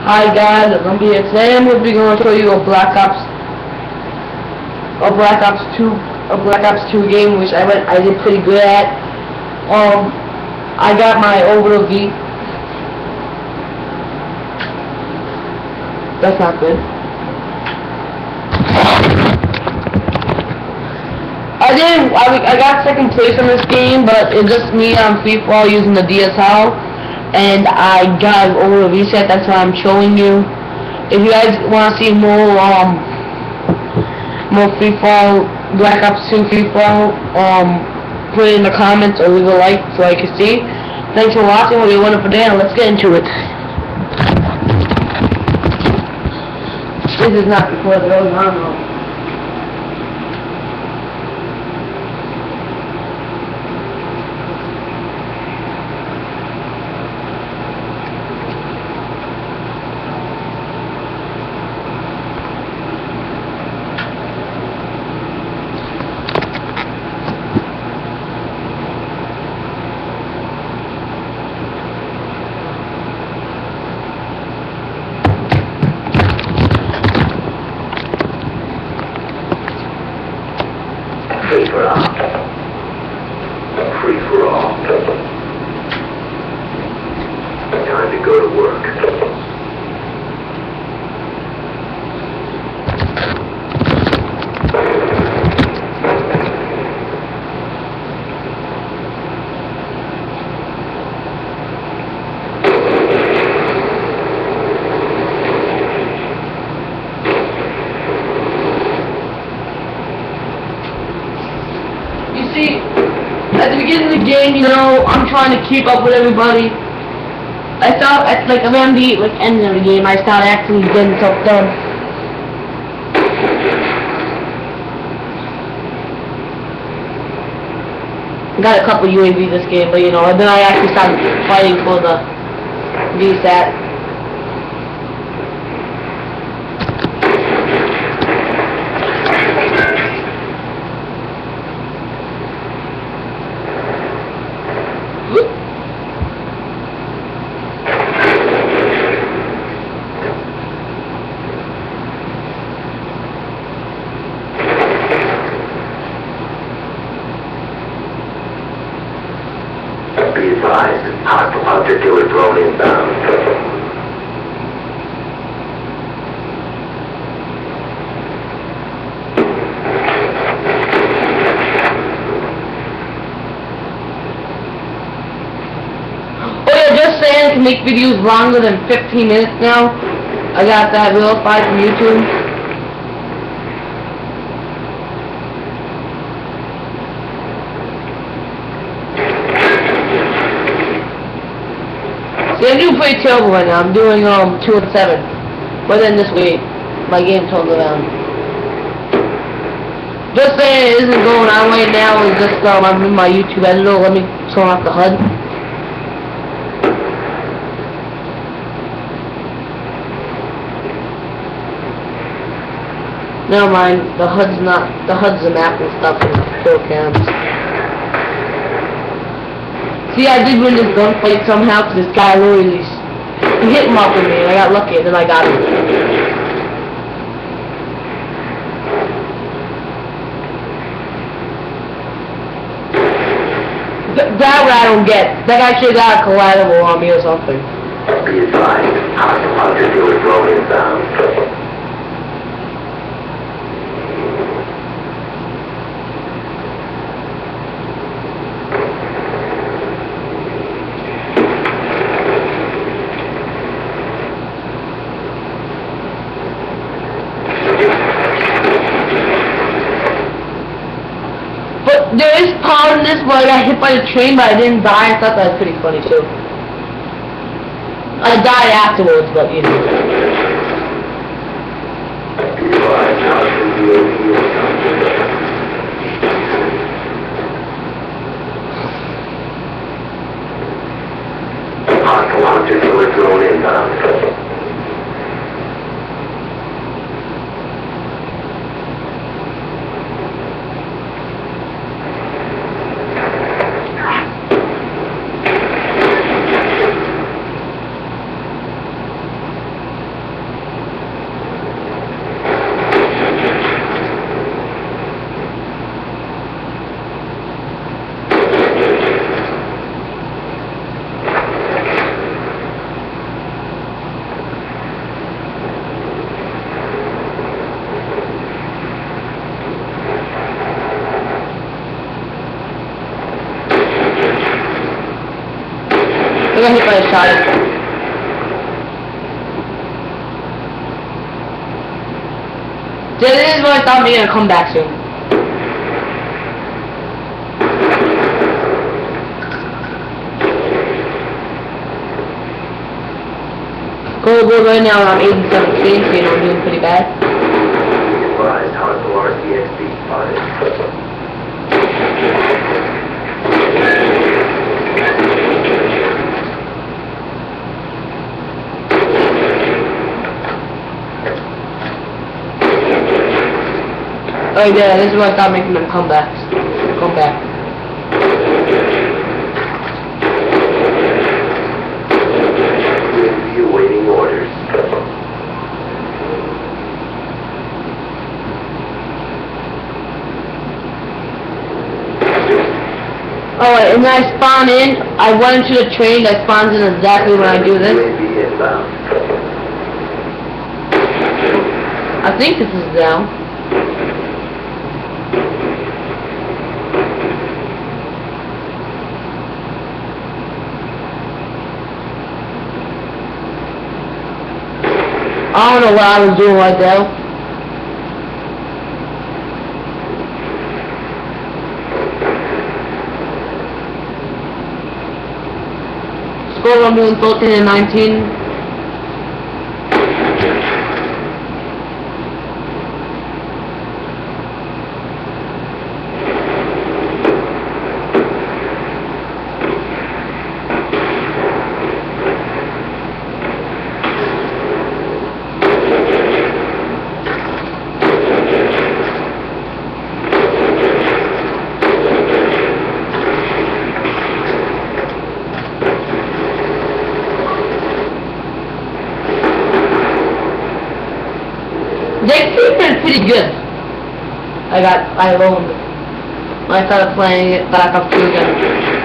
Hi guys, I'm be here today. I'm going to be going to show you a Black Ops, a Black Ops 2, a Black Ops 2 game which I went, I did pretty good at. Um, I got my orbital V. That's not good. I did. I, I got second place in this game, but it's just me on free using the DSR, and I got over a reset. That's why I'm showing you. If you guys want to see more, um, more free fall, Black Ops 2 free fall, um, put it in the comments or leave a like so I can see. Thanks for watching. We'll be a wonderful day, and let's get into it. This is not before the road, I don't know. Free for all. Free for all. Time to go to work. You see, at the beginning of the game, you know, I'm trying to keep up with everybody. I thought, at, like, around the like, end of the game, I started actually getting stuff done. Got a couple UAV this game, but you know, and then I actually started fighting for the VSAT. Be advised, hot particular drone inbound. Oh yeah, just saying, I can make videos longer than 15 minutes now. I got that verified from YouTube. See, I'm doing pretty terrible right now. I'm doing um two and seven. But then this week, my game turned around. Just saying it isn't going on right now. It's just um I'm in my YouTube editor. Let me turn off the HUD. Never mind. The HUD's not. The HUD's the map and stuff and kill cams. See, I did win this gunfight somehow because this guy literally hit him up with me and I got lucky and then I got him. Th- that one I don't get. That guy should got a collateral on me or something. Be advised, hot particular drone inbound. But there is part this where I got hit by the train but I didn't die. I thought that was pretty funny too. I died afterwards, but you know. Be advised, hostile UAV inbound. Hostile particular drone inbound. I got hit by a shot. This is what I thought me gonna come back soon. Gold gold right now around 87 kills, so you know I'm doing pretty bad. Oh yeah, this is what I thought making them comebacks. Come back. UAV awaiting orders. Alright, and then I spawn in, I went into the train that spawns in exactly when I do this. I think this is down. I don't know what I was doing right there. Score I'm doing 14 and 19. They been pretty good. I got, I loaned. I started playing it back up to again.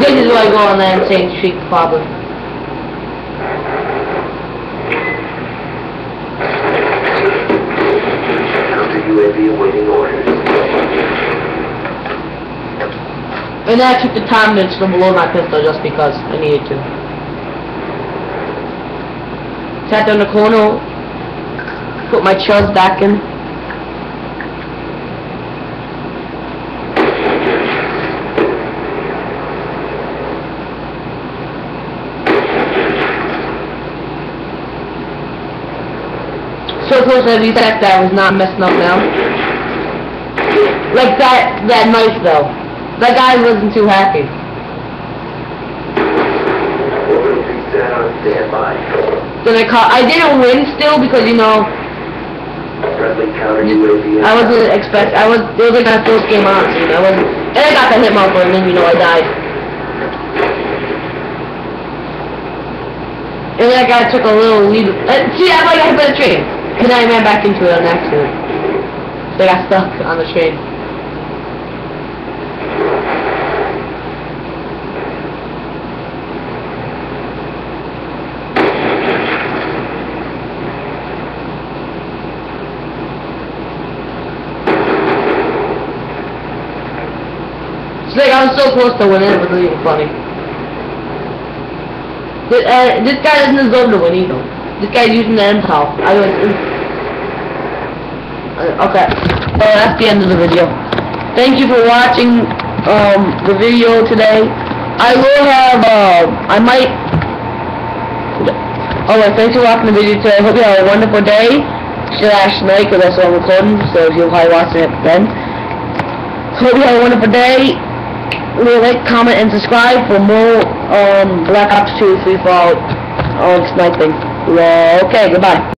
This is why I go on that insane streak probably. UAV awaiting orders. And then I took the time to still below my pistol just because I needed to. Sat down the corner, put my chuds back in. So close to reset that I was not messing up now. Like that, that knife though. That guy wasn't too happy. Then I caught, I didn't win still because, you know, I wasn't expect, I was, it was like my first game on, so, I wasn't, and I got the hit marker and then, you know, I died. And that guy took a little lead, see, I like I hit by the train. Then I ran back into it on accident. So I got stuck on the train. It's like I was so close to winning, it wasn't even funny. This, uh, this guy doesn't deserve to win either. This guy's using the impulse. I. Uh, okay. So that's the end of the video. Thank you for watching um, the video today. I will have, uh, I might. Alright, thanks for watching the video today. I hope you have a wonderful day. Slash night, because that's what I'm recording, so you'll probably watch it then. Hope you have a wonderful day. Leave a like, comment, and subscribe for more um, Black Ops 2 Free Fall uh, sniping. Well, okay, goodbye.